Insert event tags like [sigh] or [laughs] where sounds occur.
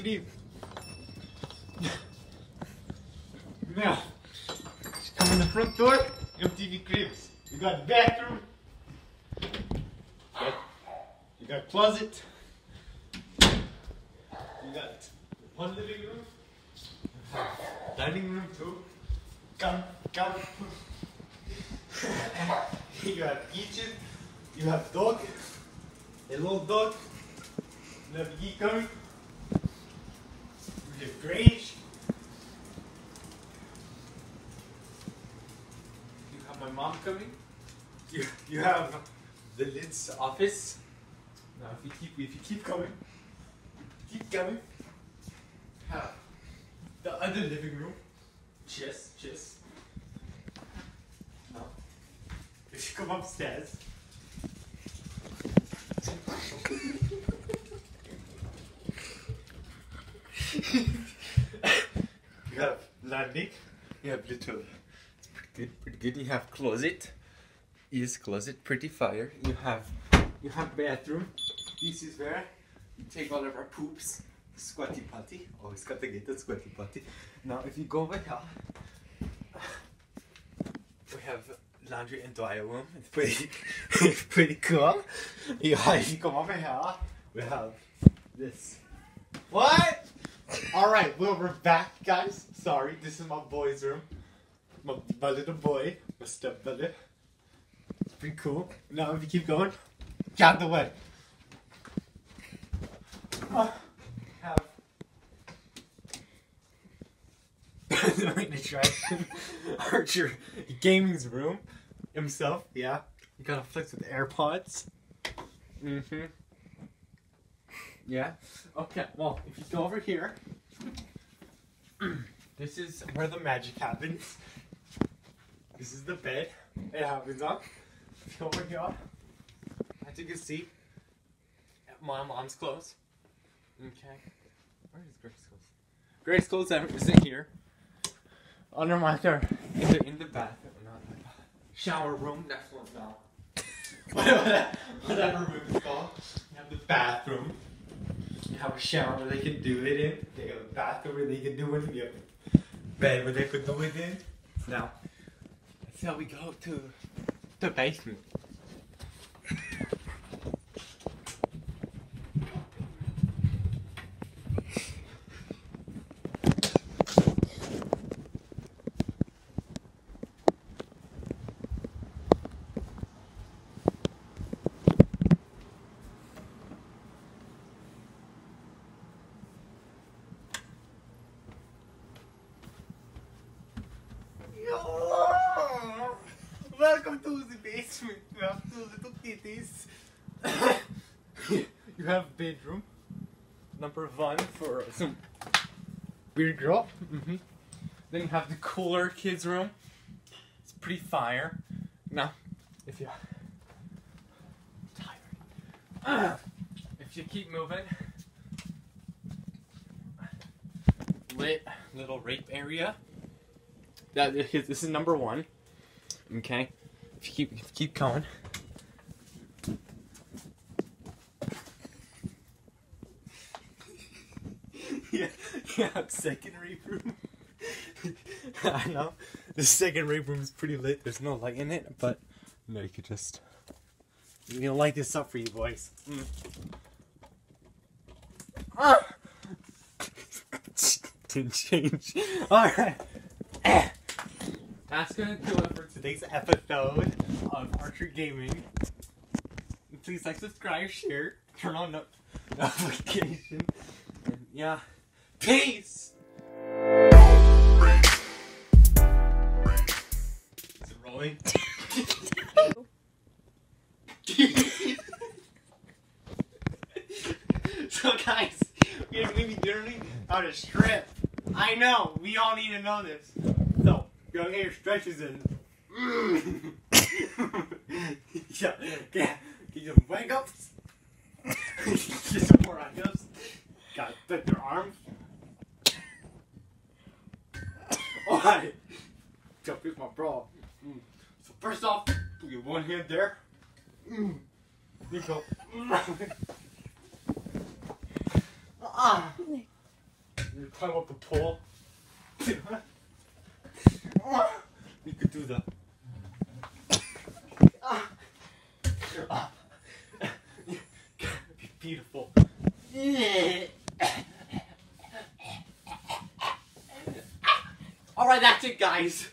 cream. Now, come in the front door, MTV Cribs. You got bathroom. You got closet. You got one living room. Dining room too. Come, come. [laughs] you got kitchen. You have dog. A little dog. Geek coming. You have. You have my mom coming. You you have the lid's office. Now if you keep if you keep coming, keep coming. Have the other living room. Cheers, cheers. Now, if you come upstairs. you have landing. Yeah, have little. It's pretty good. Pretty good. You have closet. Is closet pretty fire. You have you have bathroom. This is where we take all of our poops. Squatty potty. Oh, Always got to get the squatty potty. Now if you go over here, we have laundry and dryer room. It's pretty it's [laughs] pretty cool. [laughs] You, if you come over here, we have this. What? Alright, well we're back guys. Sorry, this is my boy's room. My, my little boy, my stepbrother. It's pretty cool. Now if you keep going, get the way. Uh, have attraction. Archer gaming's room himself, yeah. You gotta flex with AirPods. Mm-hmm. Yeah. Okay, well, if you go over here, [clears throat] this is where the magic happens. This is the bed. It happens on. If you go over here, as you can see, my mom's clothes. Okay. Where is Grace's clothes? Grace's clothes is in here. Under my door. In the, in the bathroom. Not the bath. Shower room. Next one now. Whatever whatever room it's called. You have the bathroom. Have a shower they can do it in. They have a bathroom where they can do it in. You have a bed where they could do it in. Now, how we go to the basement. Welcome to the basement. You have two little kitties. [coughs] you have bedroom number one for some weird girl. hmm Then you have the cooler kids room. It's pretty fire. Now, if you tired, [coughs] if you keep moving, lit little rape area. That is, this is number one. Okay, if you keep if you keep going. [laughs] yeah, yeah, second rape room. [laughs] I know the second rape room is pretty lit. There's no light in it, but you know you could just you know light this up for you boys. Mm. Ah! [laughs] Didn't change. All right. That's gonna do it for today's episode of Archer Gaming. Please like, subscribe, share, turn on no- notifications, and yeah, peace. Is it rolling? [laughs] so guys, we are maybe learning how strip. I know, we all need to know this. So, your stretches in. Yeah, get, get your wake ups. get some more ups. Gotta flip your arms. Alright. With my bra. Mm. So first off, put your one hand there. Mm. Then go. ah. You climb up the pole. [laughs] you could do that. Be beautiful. Alright, that's it, guys.